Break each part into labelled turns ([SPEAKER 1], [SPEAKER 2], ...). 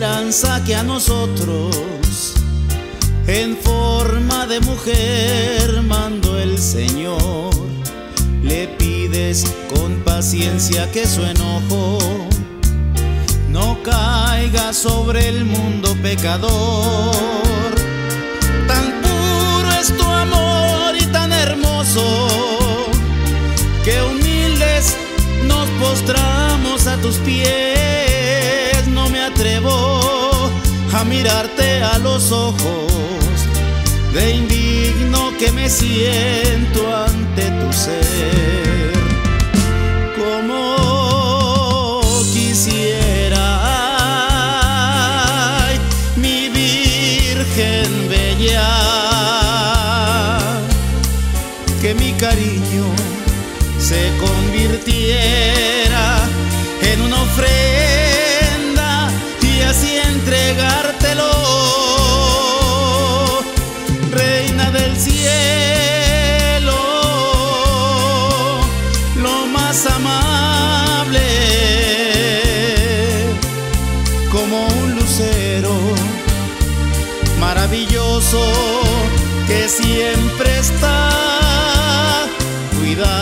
[SPEAKER 1] esperanza que a nosotros en forma de mujer mandó el Señor. Le pides con paciencia que su enojo no caiga sobre el mundo pecador. Tan puro es tu amor y tan hermoso que humildes nos postramos a tus pies. A mirarte a los ojos de indigno que me siento ante tu ser. Como quisiera, mi Virgen Bella, que mi cariño se convirtiera reina del cielo, lo más amable, como un lucero maravilloso que siempre está cuidándonos.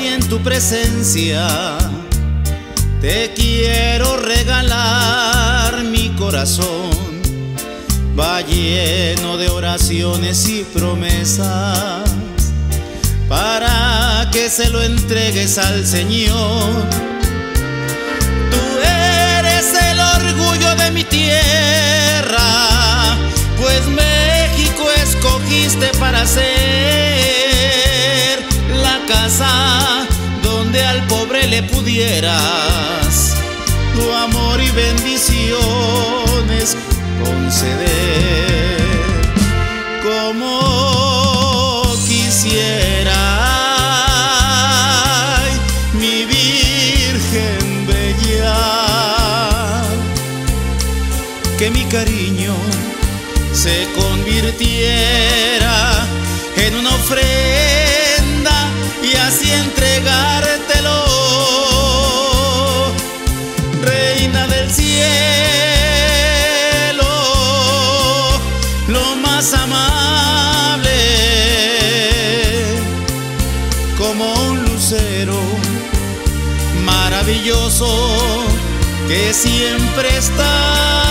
[SPEAKER 1] Y en tu presencia te quiero regalar mi corazón. Va lleno de oraciones y promesas para que se lo entregues al Señor. Tú eres el orgullo de mi tierra, pues México escogiste para ser donde al pobre le pudieras tu amor y bendiciones conceder. Como quisiera, mi Virgen Bella, que mi cariño se convirtiera en una ofrenda como un lucero maravilloso que siempre está